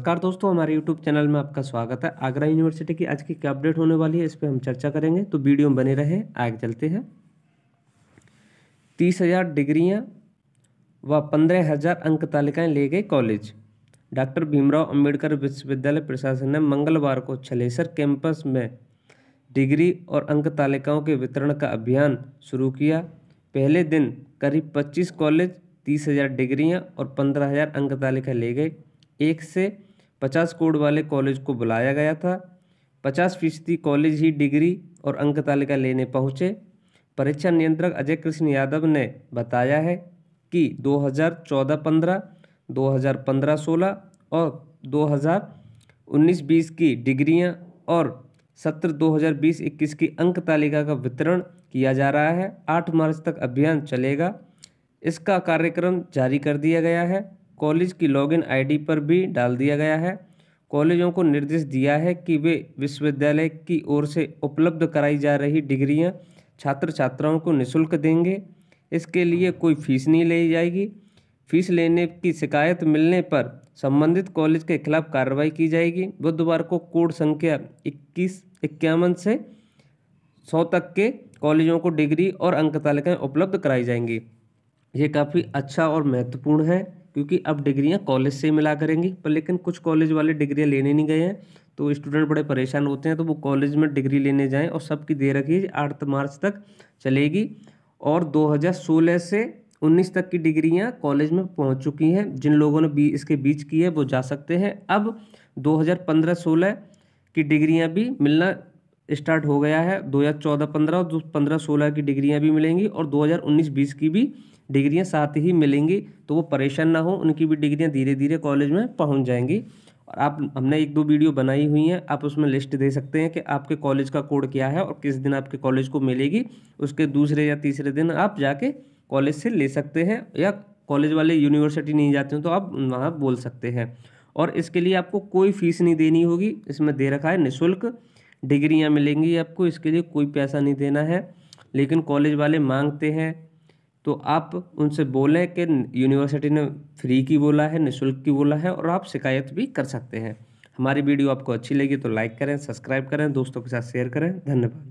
नमस्कार दोस्तों, हमारे यूट्यूब चैनल में आपका स्वागत है। आगरा यूनिवर्सिटी की आज की क्या अपडेट होने वाली है, इस पर हम चर्चा करेंगे। तो वीडियो में बने रहे, आगे चलते हैं। तीस हज़ार डिग्रियाँ व पंद्रह हज़ार अंक तालिकाएँ ले गए कॉलेज। डॉक्टर भीमराव अंबेडकर विश्वविद्यालय प्रशासन ने मंगलवार को छलेसर कैंपस में डिग्री और अंक तालिकाओं के वितरण का अभियान शुरू किया। पहले दिन करीब पच्चीस कॉलेज, तीस हज़ार डिग्रियाँ और पंद्रह हज़ार अंक तालिका ले गए। एक से पचास कोड वाले कॉलेज को बुलाया गया था। पचास फ़ीसदी कॉलेज ही डिग्री और अंक तालिका लेने पहुँचे। परीक्षा नियंत्रक अजय कृष्ण यादव ने बताया है कि 2014-15, 2015-16 और 2019-20 की डिग्रियाँ और सत्र 2020-21 की अंक तालिका का वितरण किया जा रहा है। 8 मार्च तक अभियान चलेगा। इसका कार्यक्रम जारी कर दिया गया है। कॉलेज की लॉगिन आईडी पर भी डाल दिया गया है। कॉलेजों को निर्देश दिया है कि वे विश्वविद्यालय की ओर से उपलब्ध कराई जा रही डिग्रियाँ छात्र छात्राओं को निःशुल्क देंगे। इसके लिए कोई फ़ीस नहीं ली जाएगी। फ़ीस लेने की शिकायत मिलने पर संबंधित कॉलेज के खिलाफ कार्रवाई की जाएगी। बुधवार को कोड संख्या इक्कीस, इक्यावन से सौ तक के कॉलेजों को डिग्री और अंक तालिकाएँ उपलब्ध कराई जाएँगी। ये काफ़ी अच्छा और महत्वपूर्ण है। क्योंकि अब डिग्रियाँ कॉलेज से मिला करेंगी, पर लेकिन कुछ कॉलेज वाले डिग्रियाँ लेने नहीं गए हैं तो स्टूडेंट बड़े परेशान होते हैं तो वो कॉलेज में डिग्री लेने जाएँ और सबकी दे रखी है आठ मार्च तक चलेगी। और 2016 से 19 तक की डिग्रियाँ कॉलेज में पहुँच चुकी हैं, जिन लोगों ने बी, इसके बीच की है, वो जा सकते हैं। अब 2015-16 की डिग्रियाँ भी मिलना स्टार्ट हो गया है 2014-15 और 15-16 की डिग्रियाँ भी मिलेंगी, और 2019-20 की भी डिग्रियाँ साथ ही मिलेंगी तो वो परेशान ना हो, उनकी भी डिग्रियाँ धीरे धीरे कॉलेज में पहुँच जाएँगी। और आप, हमने एक दो वीडियो बनाई हुई हैं, आप उसमें लिस्ट दे सकते हैं कि आपके कॉलेज का कोड क्या है और किस दिन आपके कॉलेज को मिलेगी। उसके दूसरे या तीसरे दिन आप जाके कॉलेज से ले सकते हैं, या कॉलेज वाले यूनिवर्सिटी नहीं जाते हैं तो आप वहाँ बोल सकते हैं। और इसके लिए आपको कोई फ़ीस नहीं देनी होगी, इसमें दे रखा है निःशुल्क। डिग्रियाँ मिलेंगी आपको, इसके लिए कोई पैसा नहीं देना है, लेकिन कॉलेज वाले मांगते हैं तो आप उनसे बोलें कि यूनिवर्सिटी ने फ्री की बोला है, निःशुल्क की बोला है और आप शिकायत भी कर सकते हैं। हमारी वीडियो आपको अच्छी लगी तो लाइक करें सब्सक्राइब करें, दोस्तों के साथ शेयर करें। धन्यवाद।